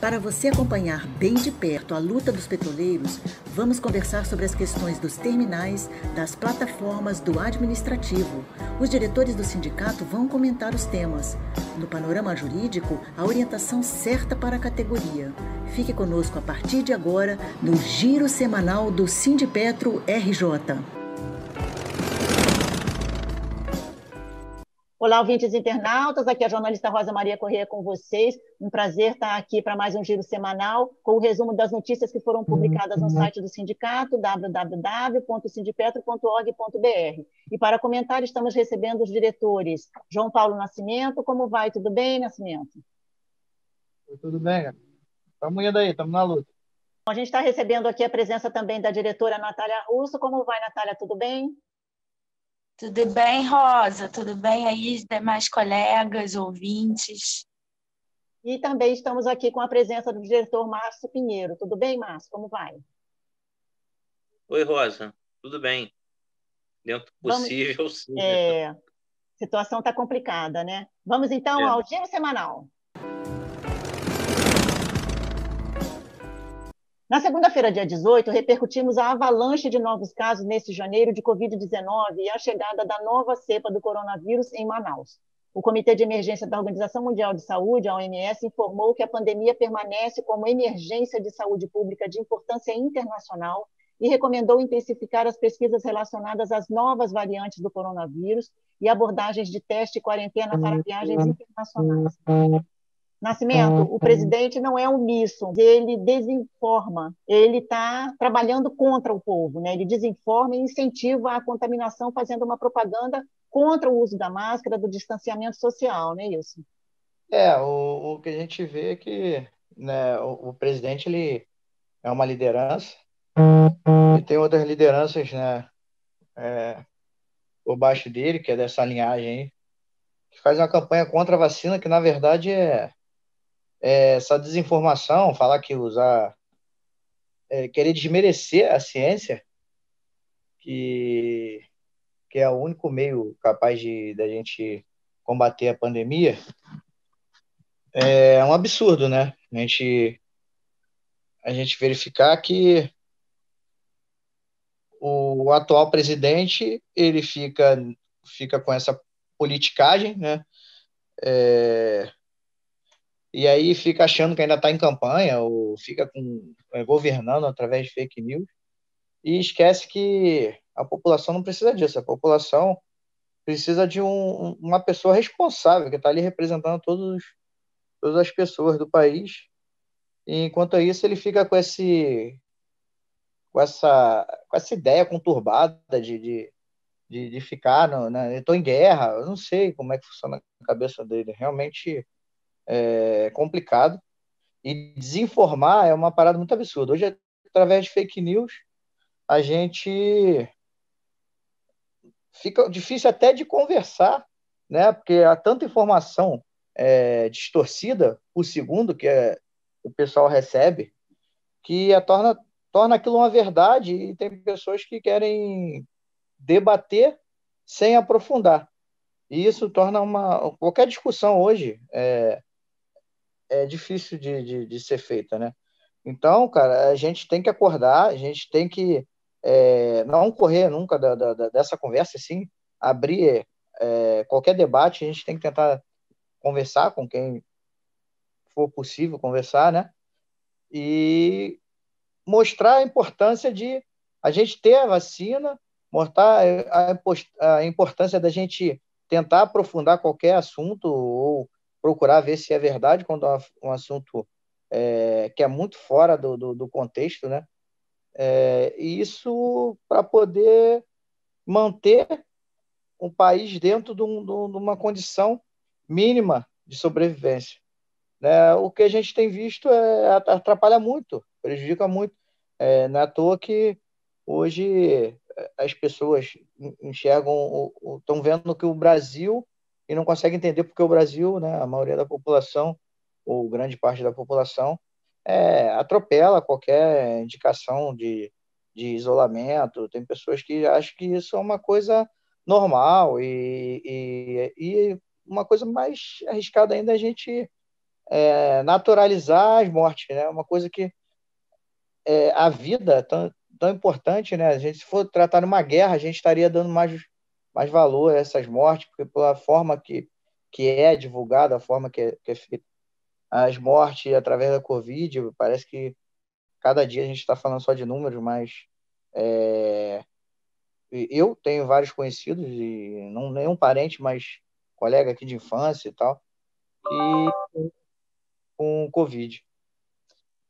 Para você acompanhar bem de perto a luta dos petroleiros, vamos conversar sobre as questões dos terminais, das plataformas, do administrativo. Os diretores do sindicato vão comentar os temas. No panorama jurídico, a orientação certa para a categoria. Fique conosco a partir de agora no Giro Semanal do Sindipetro RJ. Olá, ouvintes internautas, aqui é a jornalista Rosa Maria Corrêa com vocês. Um prazer estar aqui para mais um giro semanal com o resumo das notícias que foram publicadas no site do sindicato, www.sindipetro.org.br. E para comentar, estamos recebendo os diretores João Paulo Nascimento. Como vai? Tudo bem, Nascimento? Tudo bem, estamos indo aí, estamos na luta. A gente está recebendo aqui a presença também da diretora Natália Russo. Como vai, Natália? Tudo bem? Tudo bem, Rosa? Tudo bem aí, demais colegas, ouvintes? E também estamos aqui com a presença do diretor Márcio Pinheiro. Tudo bem, Márcio? Como vai? Oi, Rosa. Tudo bem. Dentro do possível, Vamos... sim. É... A situação está complicada, né? Vamos então é. ao giro semanal. Na segunda-feira, dia 18, repercutimos a avalanche de novos casos neste janeiro de Covid-19 e a chegada da nova cepa do coronavírus em Manaus. O Comitê de Emergência da Organização Mundial de Saúde, a OMS, informou que a pandemia permanece como emergência de saúde pública de importância internacional e recomendou intensificar as pesquisas relacionadas às novas variantes do coronavírus e abordagens de teste e quarentena para viagens internacionais. Nascimento, o presidente não é omisso, ele desinforma, ele está trabalhando contra o povo, né? ele desinforma e incentiva a contaminação, fazendo uma propaganda contra o uso da máscara, do distanciamento social, não é isso? É, o, o que a gente vê é que né, o, o presidente ele é uma liderança, e tem outras lideranças né, é, por baixo dele, que é dessa linhagem aí, que faz uma campanha contra a vacina, que na verdade é é, essa desinformação, falar que usar, é, querer desmerecer a ciência, que, que é o único meio capaz de da gente combater a pandemia, é um absurdo, né? A gente, a gente verificar que o atual presidente ele fica fica com essa politicagem, né? É, e aí fica achando que ainda está em campanha, ou fica com, é, governando através de fake news, e esquece que a população não precisa disso, a população precisa de um, uma pessoa responsável, que está ali representando todos, todas as pessoas do país, e enquanto isso ele fica com esse com essa, com essa ideia conturbada de, de, de, de ficar, no, né? eu estou em guerra, eu não sei como é que funciona a cabeça dele, realmente é complicado. E desinformar é uma parada muito absurda. Hoje, através de fake news, a gente fica difícil até de conversar, né? Porque há tanta informação é, distorcida por segundo que é, o pessoal recebe, que a torna, torna aquilo uma verdade e tem pessoas que querem debater sem aprofundar. E isso torna uma qualquer discussão hoje é, é difícil de, de, de, ser feita, né? Então, cara, a gente tem que acordar, a gente tem que é, não correr nunca da, da, dessa conversa, assim, abrir é, qualquer debate, a gente tem que tentar conversar com quem for possível conversar, né? E mostrar a importância de a gente ter a vacina, mostrar a, a importância da gente tentar aprofundar qualquer assunto ou procurar ver se é verdade quando é um assunto é, que é muito fora do, do, do contexto, né? É, isso para poder manter o país dentro de, um, de, uma condição mínima de sobrevivência. Né? O que a gente tem visto é, atrapalha muito, prejudica muito. É, não é à toa que hoje é, as pessoas enxergam, estão vendo que o Brasil e não consegue entender porque o Brasil, né, a maioria da população, ou grande parte da população, é, atropela qualquer indicação de, de isolamento. Tem pessoas que acham que isso é uma coisa normal e, e, e uma coisa mais arriscada ainda é a gente é, naturalizar as mortes, né? Uma coisa que é, a vida tão, tão importante, né? A gente, se for tratar numa guerra, a gente estaria dando mais, mais valor a essas mortes, porque pela forma que, que é divulgada, a forma que é, que é feita as mortes através da Covid, parece que cada dia a gente está falando só de números, mas é, eu tenho vários conhecidos, e não nenhum parente, mas colega aqui de infância e tal, e com Covid.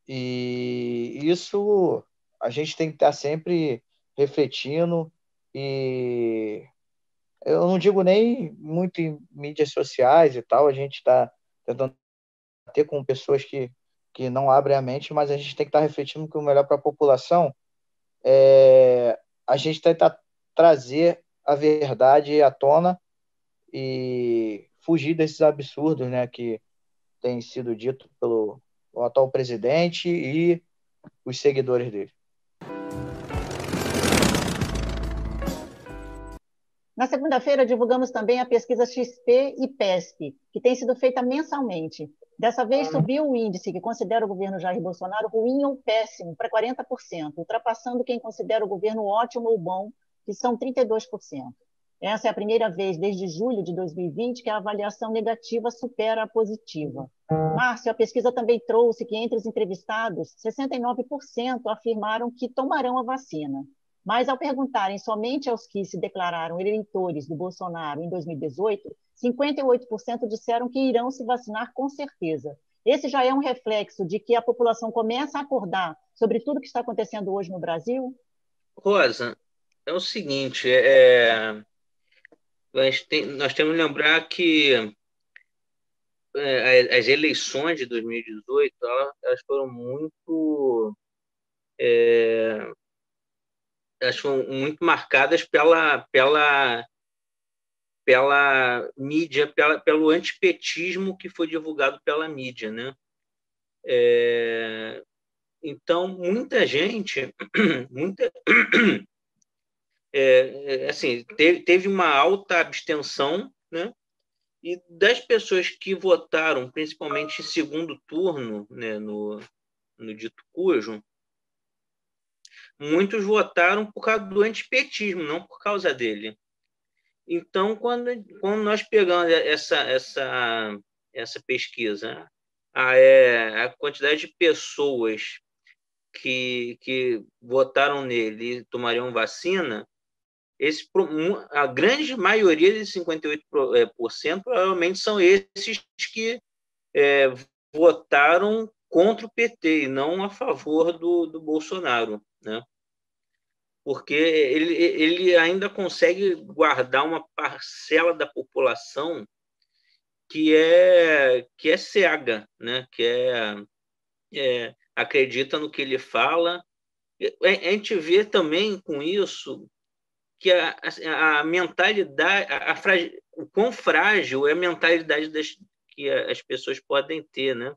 E isso a gente tem que estar sempre refletindo e eu não digo nem muito em mídias sociais e tal, a gente está tentando ter com pessoas que, que não abrem a mente, mas a gente tem que estar refletindo que o melhor para a população é a gente tentar trazer a verdade à tona e fugir desses absurdos né, que tem sido dito pelo atual presidente e os seguidores dele. Na segunda-feira, divulgamos também a pesquisa XP e PESP, que tem sido feita mensalmente. Dessa vez, subiu o índice que considera o governo Jair Bolsonaro ruim ou péssimo para 40%, ultrapassando quem considera o governo ótimo ou bom, que são 32%. Essa é a primeira vez desde julho de 2020 que a avaliação negativa supera a positiva. Márcio, a pesquisa também trouxe que entre os entrevistados, 69% afirmaram que tomarão a vacina. Mas, ao perguntarem somente aos que se declararam eleitores do Bolsonaro em 2018, 58% disseram que irão se vacinar com certeza. Esse já é um reflexo de que a população começa a acordar sobre tudo que está acontecendo hoje no Brasil? Rosa, é o seguinte: é... nós, tem, nós temos que lembrar que é, as eleições de 2018 elas foram muito é, elas foram muito marcadas pela, pela, pela mídia, pela, pelo antipetismo que foi divulgado pela mídia, né? É, então, muita gente, muita, é, é, assim, teve, teve uma alta abstenção, né? E das pessoas que votaram, principalmente em segundo turno, né, no, no dito cujo, muitos votaram por causa do antipetismo, não por causa dele. Então, quando, quando nós pegamos essa, essa, essa pesquisa, a, é, a quantidade de pessoas que, que votaram nele e tomariam vacina, esse, a grande maioria de 58% é, provavelmente são esses que é, votaram contra o PT e não a favor do, do Bolsonaro né? porque ele, ele ainda consegue guardar uma parcela da população que é que é cega, né? que é, é acredita no que ele fala. A gente vê também com isso que a, a, a mentalidade, a, a o quão frágil é a mentalidade das, que as pessoas podem ter, né?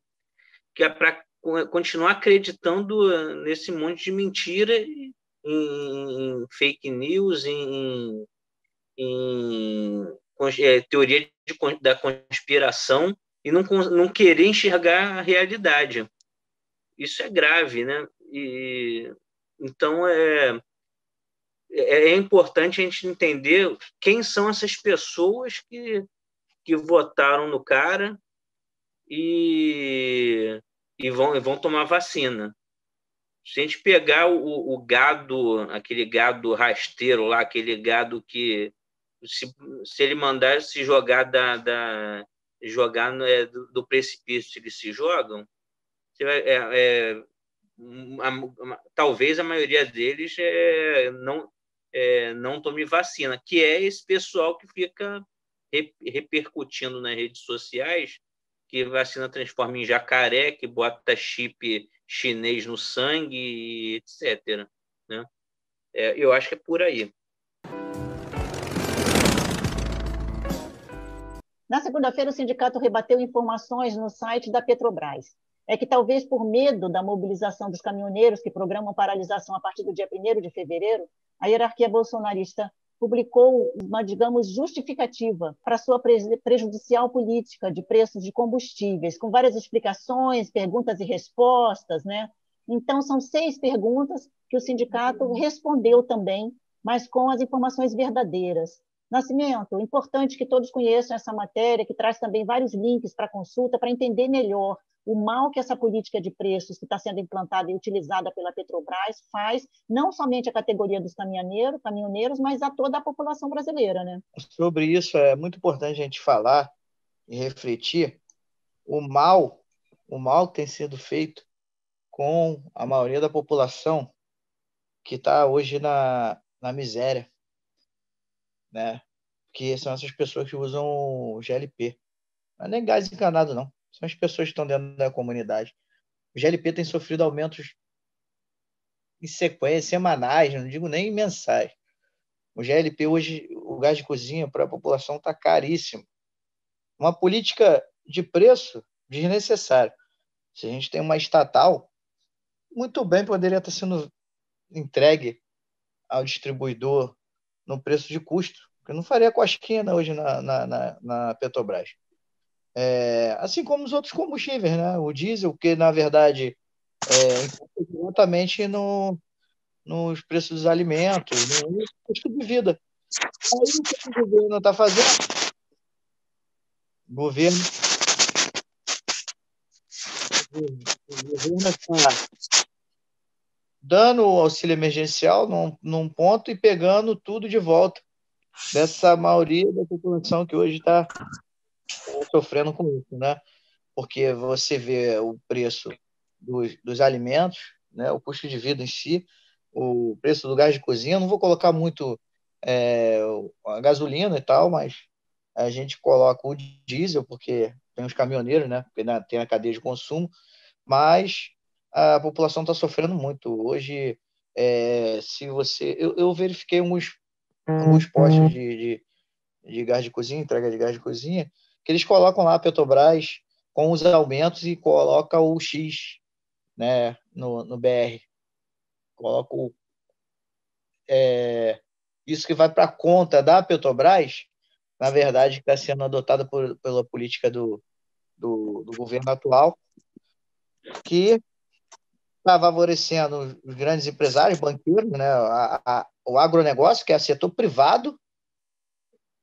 Que é para continuar acreditando nesse monte de mentira, em, em fake news, em, em, em é, teoria de, da conspiração e não, não querer enxergar a realidade. Isso é grave, né? E, então, é, é, é importante a gente entender quem são essas pessoas que, que votaram no cara e e vão, e vão tomar vacina. Se a gente pegar o, o gado, aquele gado rasteiro lá, aquele gado que se, se ele mandar se jogar da, da jogar no, é, do, do, precipício, eles se jogam, vai, é, é, a, talvez a maioria deles é, não, é, não tome vacina, que é esse pessoal que fica repercutindo nas redes sociais que vacina transforma em jacaré, que bota chip chinês no sangue, etc. Né? É, eu acho que é por aí. Na segunda-feira, o sindicato rebateu informações no site da Petrobras. É que talvez por medo da mobilização dos caminhoneiros que programam paralisação a partir do dia 1 de fevereiro, a hierarquia bolsonarista publicou uma, digamos, justificativa para sua prejudicial política de preços de combustíveis, com várias explicações, perguntas e respostas, né? Então, são seis perguntas que o sindicato respondeu também, mas com as informações verdadeiras. Nascimento, importante que todos conheçam essa matéria, que traz também vários links para consulta, para entender melhor o mal que essa política de preços que está sendo implantada e utilizada pela Petrobras faz, não somente a categoria dos caminhoneiros, caminhoneiros, mas a toda a população brasileira. Né? Sobre isso, é muito importante a gente falar e refletir o mal, o mal que tem sido feito com a maioria da população que está hoje na, na miséria, né? Que são essas pessoas que usam o GLP. Não é nem gás encanado, não. São as pessoas que estão dentro da comunidade. O GLP tem sofrido aumentos em sequência, semanais, não digo nem mensais. O GLP hoje, o gás de cozinha para a população está caríssimo. Uma política de preço desnecessária. Se a gente tem uma estatal, muito bem poderia estar sendo entregue ao distribuidor no preço de custo, porque não faria cosquinha hoje na, na, na, na Petrobras. É, assim como os outros combustíveis, né? O diesel, que na verdade é diretamente no, nos preços dos alimentos, no custo de vida. Aí o que o governo está fazendo? O governo, o governo está dando o auxílio emergencial num, num ponto e pegando tudo de volta dessa maioria da população que hoje está sofrendo com isso, né? Porque você vê o preço dos, dos alimentos, né? o custo de vida em si, o preço do gás de cozinha. não vou colocar muito é, a gasolina e tal, mas a gente coloca o diesel, porque tem os caminhoneiros, né? Porque tem a cadeia de consumo, mas a população está sofrendo muito. Hoje, é, se você. Eu, eu verifiquei alguns, alguns postos de, de, de gás de cozinha, entrega de gás de cozinha, eles colocam lá a Petrobras com os aumentos e coloca o X né, no, no BR. Coloca o, é, isso que vai para a conta da Petrobras, na verdade, está sendo adotada por, pela política do, do, do governo atual, que está favorecendo os grandes empresários, banqueiros, né, a, a, o agronegócio, que é setor privado,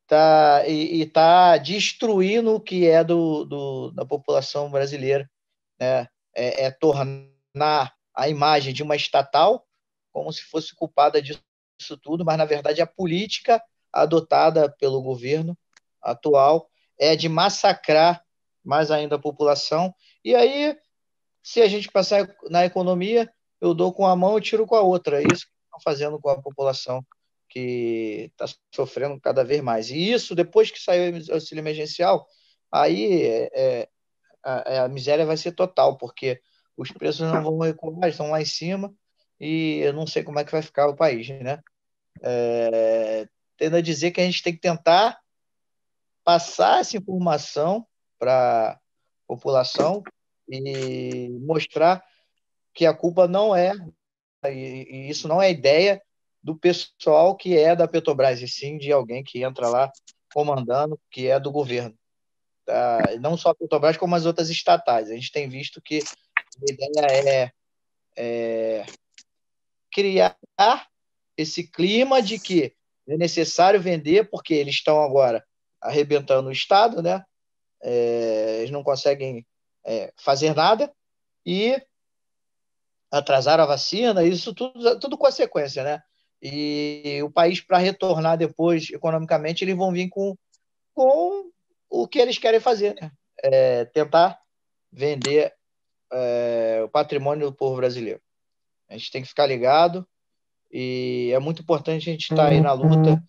tá, e está destruindo o que é do, do, da população brasileira. Né? É, é, tornar a imagem de uma estatal como se fosse culpada disso tudo, mas na verdade a política adotada pelo governo atual é de massacrar mais ainda a população. E aí, se a gente passar na economia, eu dou com a mão e tiro com a outra. É isso que estão fazendo com a população que está sofrendo cada vez mais. E isso, depois que saiu o auxílio emergencial, aí é, é, a, é, a, miséria vai ser total, porque os preços não vão recuar, estão lá em cima, e eu não sei como é que vai ficar o país, né? É, tendo a dizer que a gente tem que tentar passar essa informação para a população e mostrar que a culpa não é, e, e isso não é ideia do pessoal que é da Petrobras, e sim de alguém que entra lá comandando, que é do governo. Tá? Não só a Petrobras, como as outras estatais. A gente tem visto que a ideia é, é criar esse clima de que é necessário vender, porque eles estão agora arrebentando o Estado, né? É, eles não conseguem é, fazer nada e atrasaram a vacina, isso tudo, tudo consequência, né? E o país, para retornar depois economicamente, eles vão vir com, com o que eles querem fazer, né? É, tentar vender é, o patrimônio do povo brasileiro. A gente tem que ficar ligado e é muito importante a gente estar tá aí na luta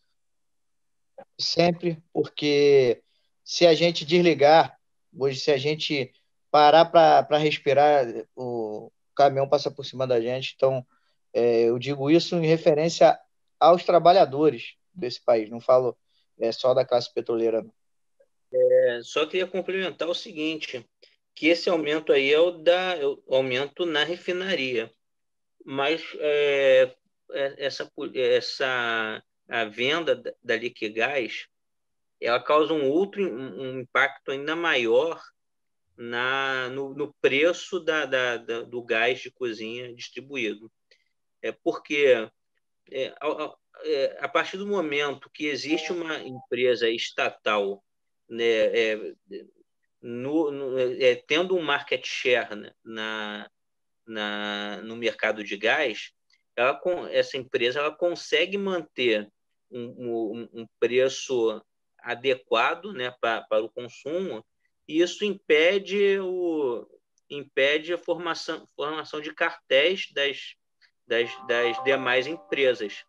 sempre, porque se a gente desligar, hoje, se a gente parar para respirar, o caminhão passa por cima da gente. Então, é, eu digo isso em referência aos trabalhadores desse país, não falo é, só da classe petroleira. É, só queria complementar o seguinte, que esse aumento aí é o, da, é o aumento na refinaria, mas é, é essa, essa a venda da Liquigás, ela causa um outro um impacto ainda maior na, no, no preço da, da, da, do gás de cozinha distribuído. É porque é, a, é, a, partir do momento que existe uma empresa estatal né, é, no, no, é, tendo um market share né, na, na, no mercado de gás, ela, essa empresa ela consegue manter um, um, um preço adequado né, para, para o consumo, e isso impede, o, impede a formação, formação de cartéis das, das, das demais empresas.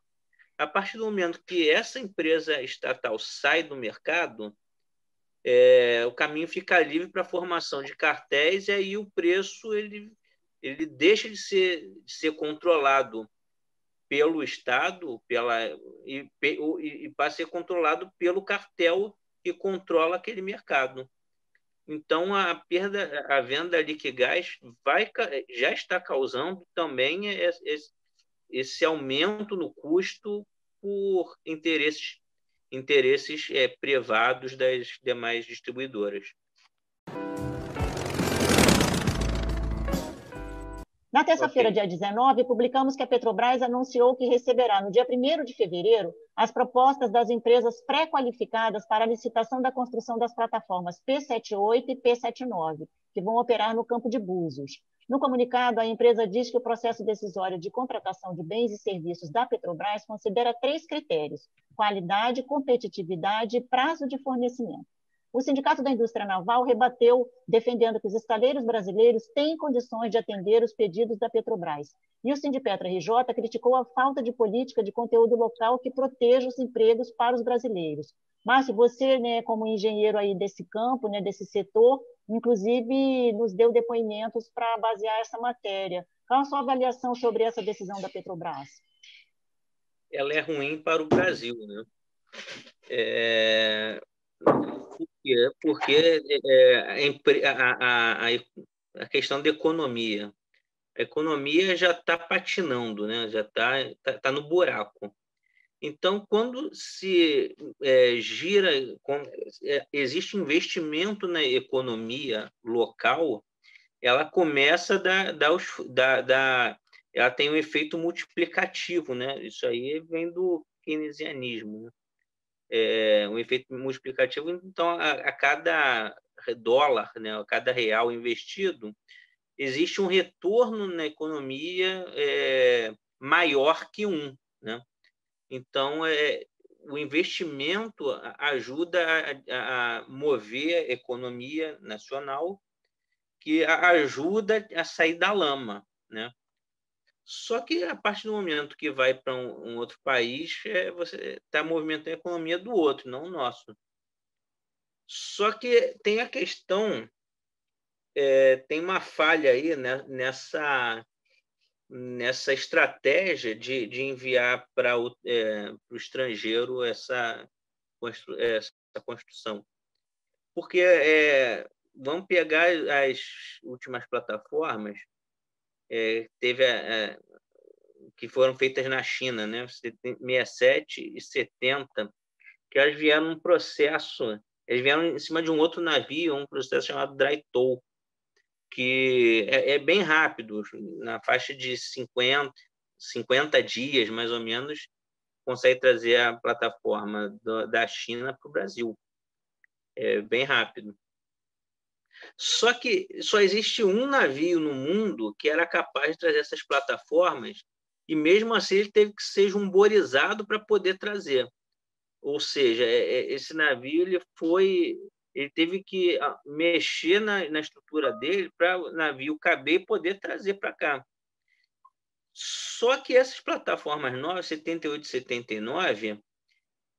A partir do momento que essa empresa estatal sai do mercado, é, o caminho fica livre para a formação de cartéis e aí o preço ele, ele deixa de ser, de ser controlado pelo Estado pela, e, e, e para ser controlado pelo cartel que controla aquele mercado. Então, a perda, a venda da Liquigás vai, já está causando também esse, esse aumento no custo por interesses, interesses é, privados das demais distribuidoras. Na terça-feira, okay. dia 19, publicamos que a Petrobras anunciou que receberá no dia 1 de fevereiro as propostas das empresas pré-qualificadas para a licitação da construção das plataformas P78 e P79, que vão operar no campo de Búzios. No comunicado, a empresa diz que o processo decisório de contratação de bens e serviços da Petrobras considera três critérios: qualidade, competitividade e prazo de fornecimento. O Sindicato da Indústria Naval rebateu, defendendo que os estaleiros brasileiros têm condições de atender os pedidos da Petrobras. E o Sindipetra RJ criticou a falta de política de conteúdo local que proteja os empregos para os brasileiros. Márcio, você, né, como engenheiro aí desse campo, né, desse setor, inclusive nos deu depoimentos para basear essa matéria. Qual a sua avaliação sobre essa decisão da Petrobras? Ela é ruim para o Brasil, né? É, quê? Porque é, a, a, a, questão da economia. A economia já está patinando, né? já está tá, tá no buraco. Então, quando se é, gira, quando, é, existe investimento na economia local, ela começa a dar, dar, dar, ela tem um efeito multiplicativo, né? Isso aí vem do keynesianismo. Né? É, um efeito multiplicativo. Então, a, a, cada dólar, né, a cada real investido, existe um retorno na economia é, maior que um. Né? Então, é, o investimento ajuda a, a mover a economia nacional, que ajuda a sair da lama. Né? Só que a partir do momento que vai para um, um, outro país, é, você está movimentando a economia do outro, não o nosso. Só que tem a questão, é, tem uma falha aí né, nessa, nessa estratégia de, de enviar para o, é, o estrangeiro essa, essa construção. Porque é, vamos pegar as últimas plataformas é, teve a, a, que foram feitas na China, né? 67 e 70, que elas vieram um processo, eles vieram em cima de um outro navio, um processo chamado dry tow, que é, é bem rápido, na faixa de 50, 50 dias, mais ou menos, consegue trazer a plataforma do, da China para o Brasil. É bem rápido. Só que só existe um navio no mundo que era capaz de trazer essas plataformas, e mesmo assim ele teve que ser jumborizado para poder trazer. Ou seja, é, é, esse navio ele foi, ele teve que ah, mexer na, na estrutura dele para o navio caber e poder trazer para cá. Só que essas plataformas novas, 78 e 79,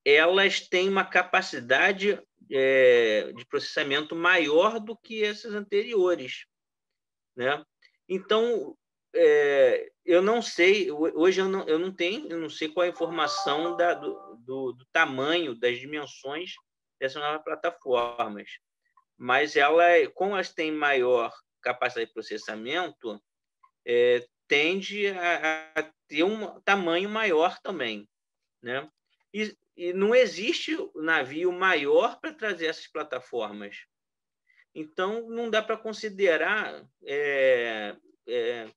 elas têm uma capacidade é, de processamento maior do que essas anteriores. Né? Então, é, eu não sei, hoje eu não, eu não tenho, eu não sei qual a informação da, do, do, do tamanho, das dimensões dessas novas plataformas, mas ela, como elas têm maior capacidade de processamento, é, tende a, a, ter um tamanho maior também, né? E, e não existe navio maior para trazer essas plataformas. Então, não dá para considerar é, é,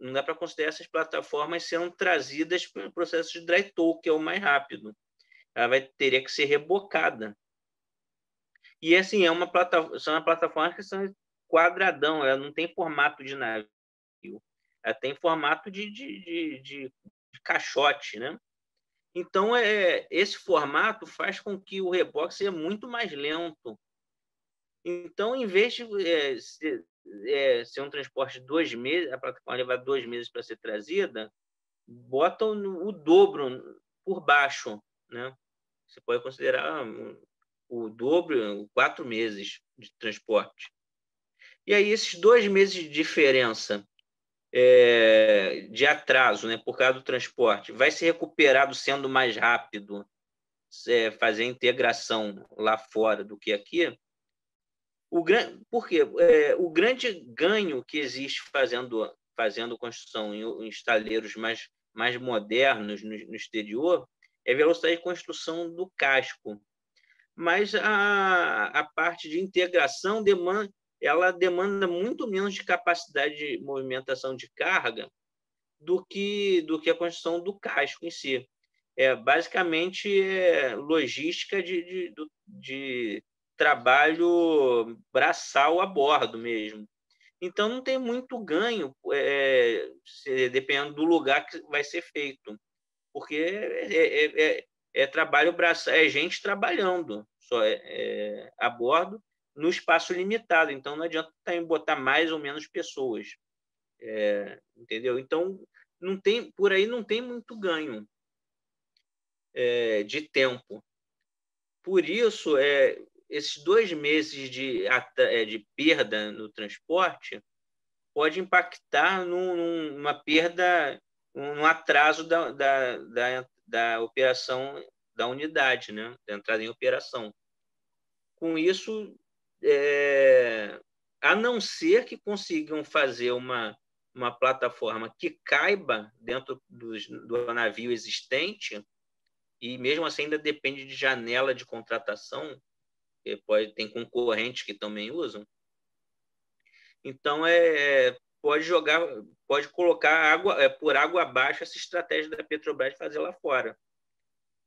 não dá para considerar essas plataformas sendo trazidas pelo processo de dry tow, que é o mais rápido. Ela vai teria que ser rebocada. E assim, é uma plataforma, são uma plataforma que são quadradão, ela não tem formato de navio. Ela tem formato de, de, de, de caixote, né? Então, é, esse formato faz com que o reboque seja muito mais lento. Então, em vez de é, ser, é, ser, um transporte de dois meses, a plataforma levar dois meses para ser trazida, botam o dobro por baixo. Né? Você pode considerar o dobro, quatro meses de transporte. E aí, esses dois meses de diferença é, de atraso, né, por causa do transporte, vai ser recuperado sendo mais rápido, é, fazer a integração lá fora do que aqui. O gran... Por quê? É, o grande ganho que existe fazendo, fazendo construção em, em estaleiros mais, mais modernos no, no exterior é a velocidade de construção do casco. Mas a, a parte de integração demanda, ela demanda muito menos de capacidade de movimentação de carga do que, do que a construção do casco em si. É basicamente é logística de, de, de trabalho braçal a bordo mesmo. Então, não tem muito ganho, é, dependendo do lugar que vai ser feito, porque é, é, é, é trabalho braçal, é gente trabalhando só é, é a bordo no espaço limitado. Então, não adianta botar mais ou menos pessoas. É, entendeu? Então, não tem, por aí não tem muito ganho é, de tempo. Por isso, é, esses dois meses de, é, de perda no transporte pode impactar num, numa perda, num atraso da, da, da, da operação da unidade, né? da entrada em operação. Com isso, é, a não ser que consigam fazer uma, uma plataforma que caiba dentro dos, do navio existente, e mesmo assim ainda depende de janela de contratação, que pode, tem concorrentes que também usam. Então, é, pode jogar, pode colocar água, é, por água abaixo essa estratégia da Petrobras de fazer lá fora.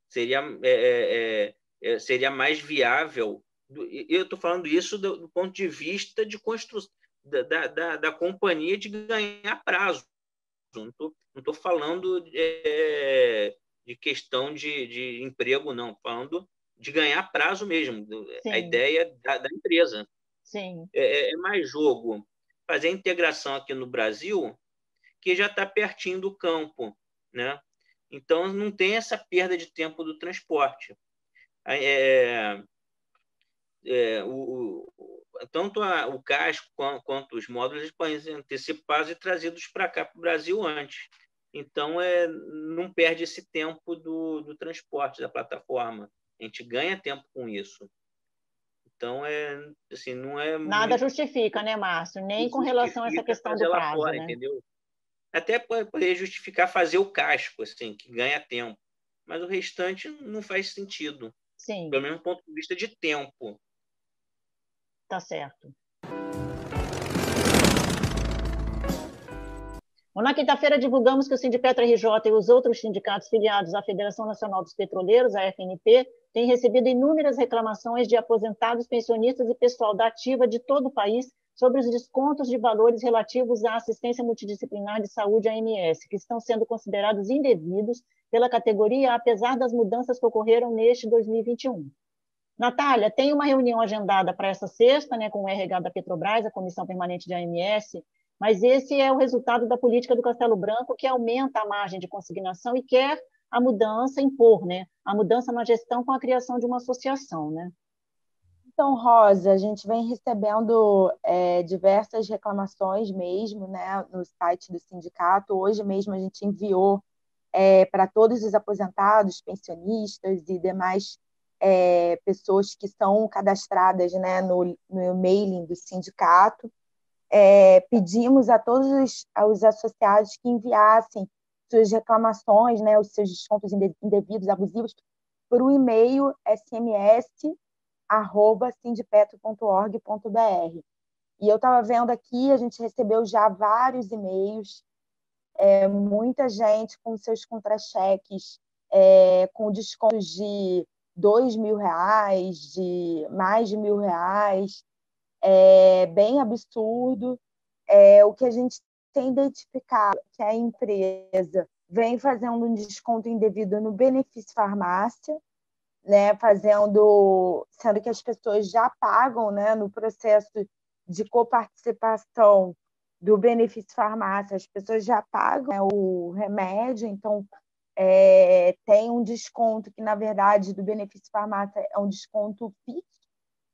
Seria, é, é, é, é seria mais viável eu estou falando isso do, do, ponto de vista de construção da, da, da companhia de ganhar prazo. Não estou falando é, de questão de, de emprego, não. Falando de ganhar prazo mesmo. Sim. A ideia da, da empresa. Sim. É, é, é mais jogo fazer a integração aqui no Brasil, que já está pertinho do campo, né? Então não tem essa perda de tempo do transporte. É, é, o, o, tanto a, o casco quanto, quanto, os módulos podem ser antecipados e trazidos para cá, para o Brasil, antes. Então, é, não perde esse tempo do, do transporte da plataforma. A gente ganha tempo com isso. Então, é, assim, não é. Nada muito... justifica, né, Márcio? Nem com relação a essa questão do prazo. Fora, né? entendeu? Até poder justificar fazer o casco, assim, que ganha tempo. Mas o restante não faz sentido. Sim. Pelo menos do ponto de vista de tempo. Tá certo. Bom, na quinta-feira, divulgamos que o Sindipetra RJ e os outros sindicatos filiados à Federação Nacional dos Petroleiros, a FNP, têm recebido inúmeras reclamações de aposentados, pensionistas e pessoal da ativa de todo o país sobre os descontos de valores relativos à assistência multidisciplinar de saúde AMS, que estão sendo considerados indevidos pela categoria, apesar das mudanças que ocorreram neste 2021. Natália, tem uma reunião agendada para essa sexta, né, com o RH da Petrobras, a Comissão Permanente de AMS, mas esse é o resultado da política do Castelo Branco, que aumenta a margem de consignação e quer a mudança, impor né, a mudança na gestão com a criação de uma associação. Né? Então, Rosa, a gente vem recebendo é, diversas reclamações mesmo né, no site do sindicato. Hoje mesmo a gente enviou é, para todos os aposentados, pensionistas e demais é, pessoas que são cadastradas né, no, no mailing do sindicato. É, pedimos a todos os, os, associados que enviassem suas reclamações, né, os seus descontos indevidos, abusivos, para o e-mail sms@sindipetro.org.br. E eu estava vendo aqui, a gente recebeu já vários e-mails, é, muita gente com seus contra-cheques, é, com descontos de dois mil reais, de mais de mil reais, é bem absurdo. É, o que a gente tem identificado que a empresa vem fazendo um desconto indevido no benefício farmácia, né, fazendo, sendo que as pessoas já pagam, né, no processo de coparticipação do benefício farmácia, as pessoas já pagam né, o remédio, então é, tem um desconto que, na verdade, do benefício farmácia é um desconto fixo,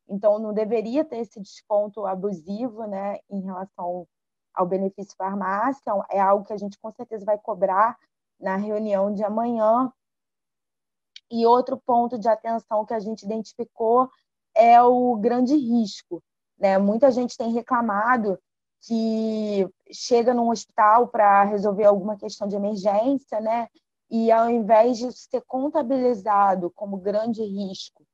então não deveria ter esse desconto abusivo né, em relação ao benefício farmácia, então, é algo que a gente com certeza vai cobrar na reunião de amanhã. E outro ponto de atenção que a gente identificou é o grande risco. Né? Muita gente tem reclamado que chega num hospital para resolver alguma questão de emergência, né? E ao invés de ser contabilizado como grande risco,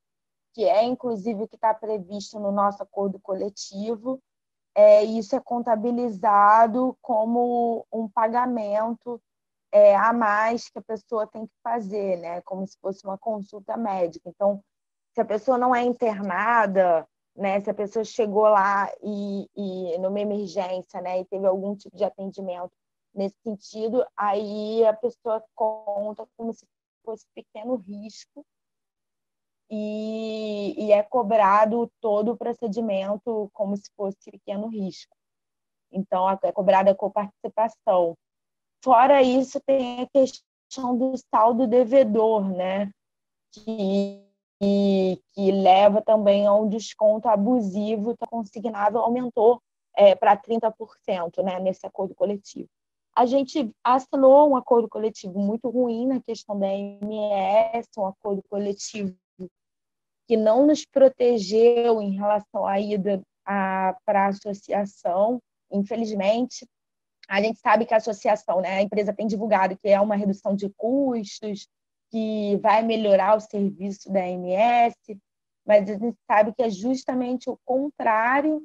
que é inclusive o que está previsto no nosso acordo coletivo, é, isso é contabilizado como um pagamento é, a mais que a pessoa tem que fazer, né? como se fosse uma consulta médica. Então, se a pessoa não é internada, né? se a pessoa chegou lá e, e numa emergência né? e teve algum tipo de atendimento nesse sentido, aí a pessoa conta como se fosse pequeno risco e, e é cobrado todo o procedimento como se fosse pequeno risco. Então, é cobrada a coparticipação. Fora isso, tem a questão do saldo devedor, né? Que, que, que leva também a um desconto abusivo, então, consignado aumentou é, para 30% né, nesse acordo coletivo. A gente assinou um acordo coletivo muito ruim na questão da MS, um acordo coletivo que não nos protegeu em relação à ida para a associação, infelizmente. A gente sabe que a associação, né, a empresa tem divulgado que é uma redução de custos, que vai melhorar o serviço da MS, mas a gente sabe que é justamente o contrário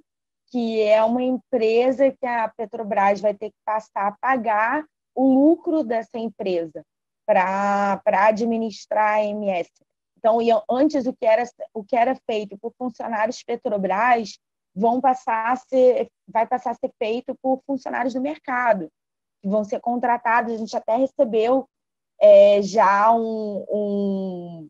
que é uma empresa que a Petrobras vai ter que passar a pagar o lucro dessa empresa para administrar a MS. Então, antes o que era o que era feito por funcionários Petrobras vão passar a ser vai passar a ser feito por funcionários do mercado que vão ser contratados. A gente até recebeu é, já um, um,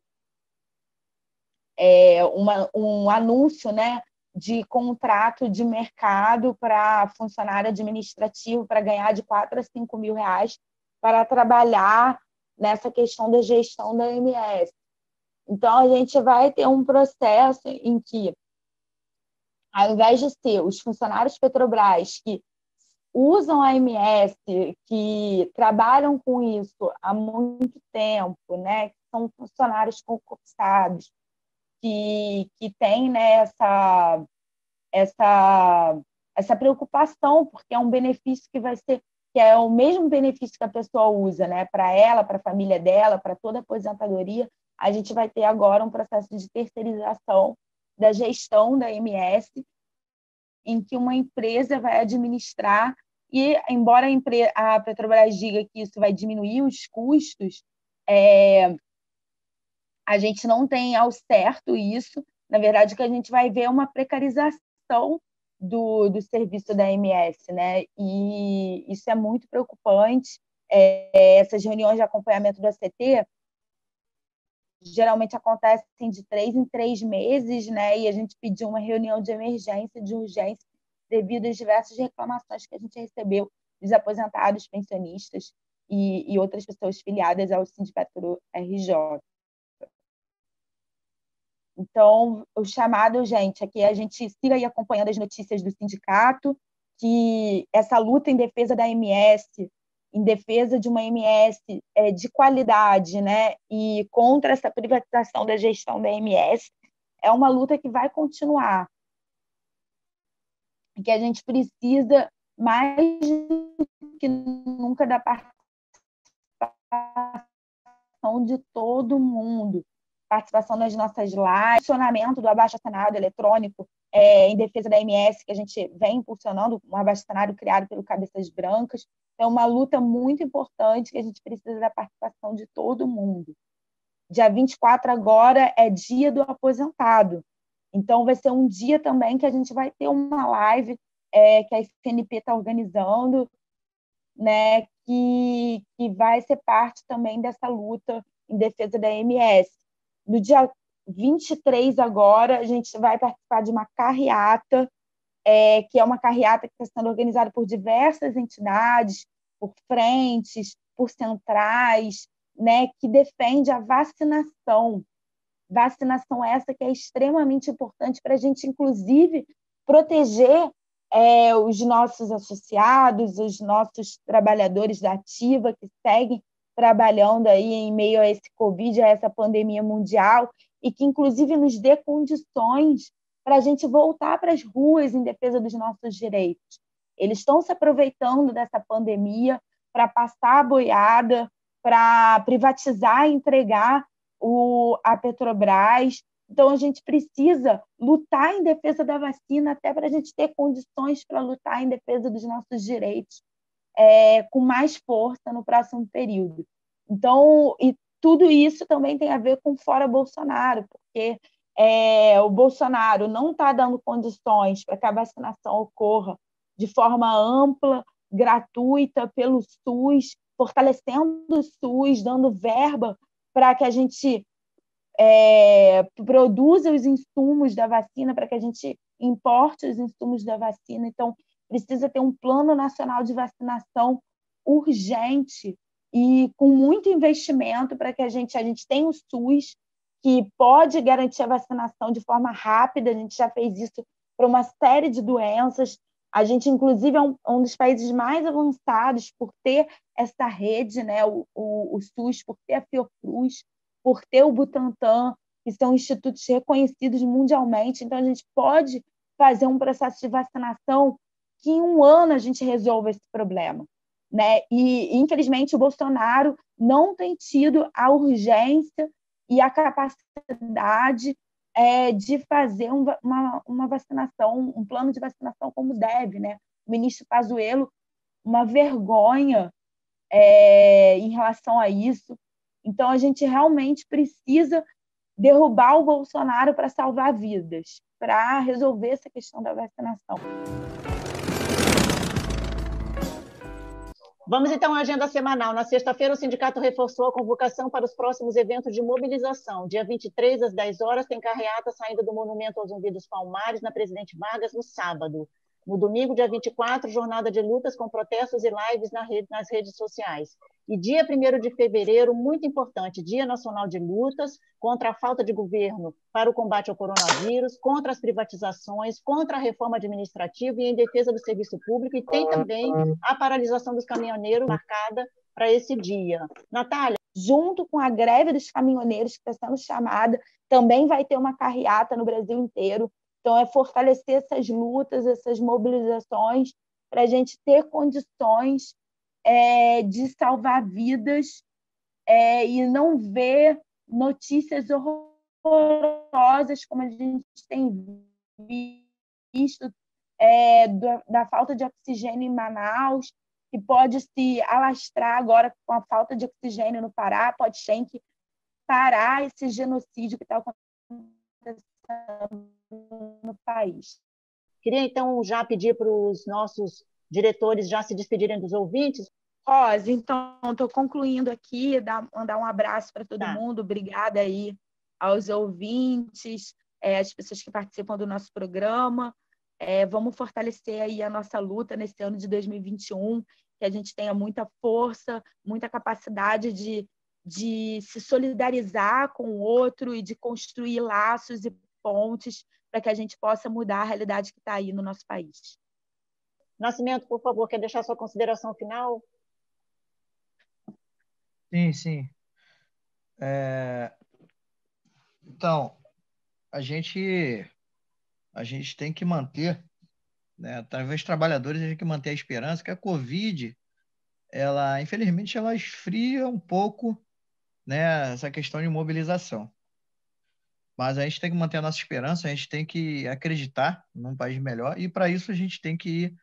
é, uma, um anúncio, né, de contrato de mercado para funcionário administrativo para ganhar de 4 a 5 mil reais para trabalhar nessa questão da gestão da MS. Então, a gente vai ter um processo em que, ao invés de ser os funcionários Petrobras que usam a MS, que trabalham com isso há muito tempo, né, que são funcionários concursados, que, que tem né, essa, essa, essa preocupação, porque é um benefício que vai ser que é o mesmo benefício que a pessoa usa, né, para ela, para a família dela, para toda a aposentadoria, a gente vai ter agora um processo de terceirização da gestão da MS, em que uma empresa vai administrar e, embora a, Petrobras diga que isso vai diminuir os custos, é, a gente não tem ao certo isso. Na verdade, que a gente vai ver uma precarização do, do serviço da MS, né? E isso é muito preocupante. É, essas reuniões de acompanhamento do ACT geralmente acontecem de três em três meses, né? E a gente pediu uma reunião de emergência, de urgência, devido às diversas reclamações que a gente recebeu dos aposentados, pensionistas e, e outras pessoas filiadas ao Sindicato RJ. Então, o chamado, gente, é que a gente siga aí acompanhando as notícias do sindicato, que essa luta em defesa da MS, em defesa de uma MS é, de qualidade, né, e contra essa privatização da gestão da MS, é uma luta que vai continuar. Que a gente precisa mais que nunca da participação de todo mundo, participação nas nossas lives, funcionamento do abaixo-assinado eletrônico é, em defesa da MS, que a gente vem impulsionando, um abaixo-assinado criado pelo Cabeças Brancas. É uma luta muito importante que a gente precisa da participação de todo mundo. Dia 24 agora é dia do aposentado. Então, vai ser um dia também que a gente vai ter uma live é, que a FNP está organizando, né, que, que vai ser parte também dessa luta em defesa da MS. No dia 23 agora, a gente vai participar de uma carreata, é, que é uma carreata que está sendo organizada por diversas entidades, por frentes, por centrais, né, que defende a vacinação. Vacinação essa que é extremamente importante para a gente, inclusive, proteger é, os nossos associados, os nossos trabalhadores da ativa que seguem trabalhando aí em meio a esse Covid, a essa pandemia mundial, e que, inclusive, nos dê condições para a gente voltar para as ruas em defesa dos nossos direitos. Eles estão se aproveitando dessa pandemia para passar a boiada, para privatizar entregar o, a Petrobras. Então, a gente precisa lutar em defesa da vacina, até para a gente ter condições para lutar em defesa dos nossos direitos é, com mais força no próximo período. Então, e tudo isso também tem a ver com fora Bolsonaro, porque é, o Bolsonaro não está dando condições para que a vacinação ocorra de forma ampla, gratuita, pelo SUS, fortalecendo o SUS, dando verba para que a gente é, produza os insumos da vacina, para que a gente importe os insumos da vacina. Então, precisa ter um plano nacional de vacinação urgente e com muito investimento para que a gente, a gente tenha o SUS, que pode garantir a vacinação de forma rápida, a gente já fez isso para uma série de doenças. A gente, inclusive, é um, um dos países mais avançados por ter essa rede, né, o, o, o SUS, por ter a Fiocruz, por ter o Butantan, que são institutos reconhecidos mundialmente. Então, a gente pode fazer um processo de vacinação que em um ano a gente resolva esse problema. Né? E, infelizmente, o Bolsonaro não tem tido a urgência e a capacidade é, de fazer um, uma, uma vacinação, um plano de vacinação como deve. Né? O ministro Pazuello, uma vergonha é, em relação a isso. Então, a gente realmente precisa derrubar o Bolsonaro para salvar vidas, para resolver essa questão da vacinação. Vamos então à agenda semanal. Na sexta-feira, o sindicato reforçou a convocação para os próximos eventos de mobilização. Dia 23, às 10 horas, tem carreata saindo do Monumento aos Zumbi dos Palmares, na Presidente Vargas, no sábado. No domingo, dia 24, jornada de lutas com protestos e lives nas redes sociais. E dia 1 de fevereiro, muito importante, Dia Nacional de Lutas contra a falta de governo para o combate ao coronavírus, contra as privatizações, contra a reforma administrativa e em defesa do serviço público. E tem também a paralisação dos caminhoneiros marcada para esse dia. Natália? Junto com a greve dos caminhoneiros que está sendo chamada, também vai ter uma carreata no Brasil inteiro então, é fortalecer essas lutas, essas mobilizações, para a gente ter condições é, de salvar vidas é, e não ver notícias horrorosas como a gente tem visto é, da, da falta de oxigênio em Manaus, que pode se alastrar agora com a falta de oxigênio no Pará, pode ter que parar esse genocídio que está acontecendo país. Queria, então, já pedir para os nossos diretores já se despedirem dos ouvintes. Rosa, então, estou concluindo aqui, dar, mandar um abraço para todo tá. mundo, obrigada aí aos ouvintes, é, as pessoas que participam do nosso programa. É, vamos fortalecer aí a nossa luta nesse ano de 2021, que a gente tenha muita força, muita capacidade de, de se solidarizar com o outro e de construir laços e pontes para que a gente possa mudar a realidade que está aí no nosso país. Nascimento, por favor, quer deixar sua consideração final? Sim, sim. É... Então, a gente a gente tem que manter, né, através dos trabalhadores, a gente tem que manter a esperança que a Covid, ela, infelizmente, ela esfria um pouco né, essa questão de mobilização. Mas a gente tem que manter a nossa esperança, a gente tem que acreditar num país melhor, e para isso a gente tem que ir,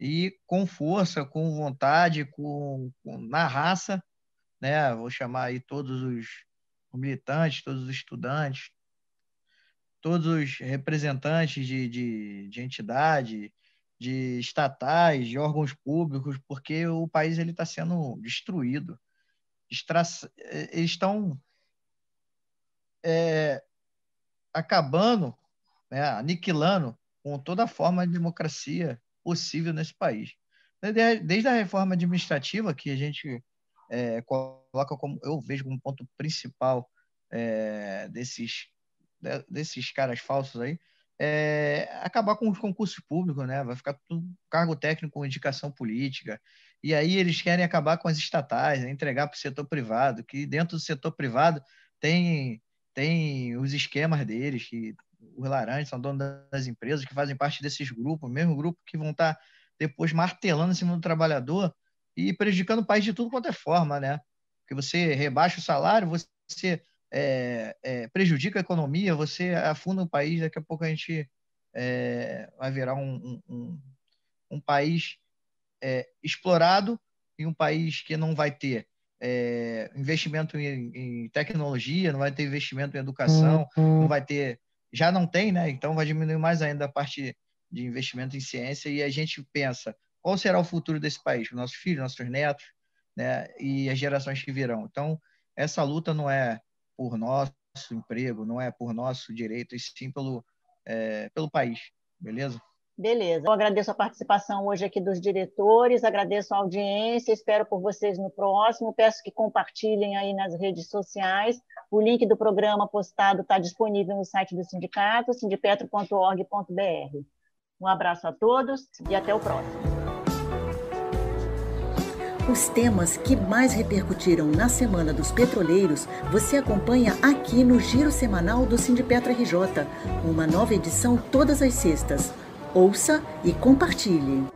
ir com força, com vontade, com, com, na raça, né? Vou chamar aí todos os militantes, todos os estudantes, todos os representantes de, de, de entidade, de estatais, de órgãos públicos, porque o país ele está sendo destruído. Extra... Eles estão é, acabando, né, aniquilando com toda forma de democracia possível nesse país. Desde a reforma administrativa, que a gente é, coloca como, eu vejo como ponto principal é, desses, desses caras falsos aí, é, acabar com os concursos públicos, né? Vai ficar tudo cargo técnico com indicação política. E aí eles querem acabar com as estatais, né? entregar para o setor privado, que dentro do setor privado tem tem os esquemas deles, que os laranjas são donos das empresas, que fazem parte desses grupos, mesmo grupo que vão estar tá depois martelando em cima do trabalhador e prejudicando o país de tudo quanto é forma, né? Porque você rebaixa o salário, você é, é, prejudica a economia, você afunda o país, daqui a pouco a gente é, vai virar um, um, um país é, explorado e um país que não vai ter é, investimento em, em, tecnologia, não vai ter investimento em educação, não vai ter, já não tem, né? Então vai diminuir mais ainda a parte de investimento em ciência e a gente pensa qual será o futuro desse país, os nossos filhos, nossos netos, né? E as gerações que virão. Então essa luta não é por nosso emprego, não é por nosso direito, e sim pelo é, pelo país, beleza? Beleza. Eu agradeço a participação hoje aqui dos diretores, agradeço a audiência, espero por vocês no próximo. Peço que compartilhem aí nas redes sociais. O link do programa postado está disponível no site do sindicato, sindipetro.org.br. Um abraço a todos e até o próximo. Os temas que mais repercutiram na Semana dos Petroleiros você acompanha aqui no Giro Semanal do Sindipetro RJ, uma nova edição todas as sextas. Ouça e compartilhe.